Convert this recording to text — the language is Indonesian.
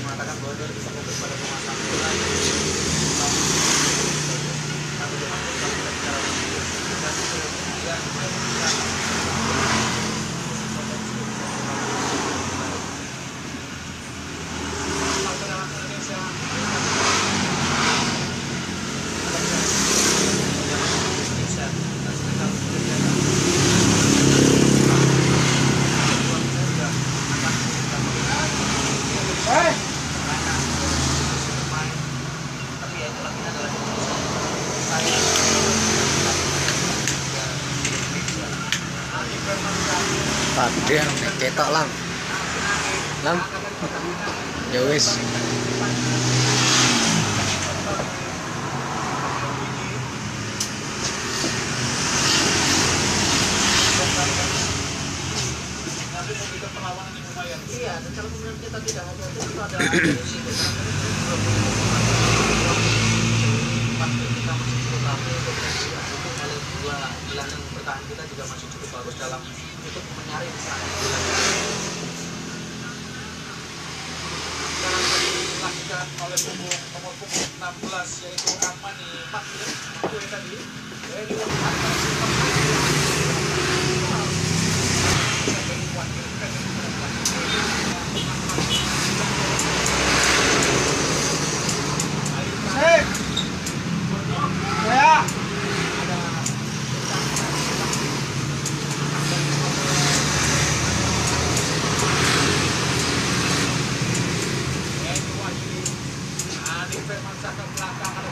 mengatakan bahwa dia lebih fokus pada pemasangan bola Pade yang ketok lang. Lang. Ya wis. Iya, kita tidak ada kita juga masih cukup bagus dalam untuk menyaring gelandang. Sekarang oleh punggung nomor punggung 16 yaitu Amani itu yang tadi dari Adik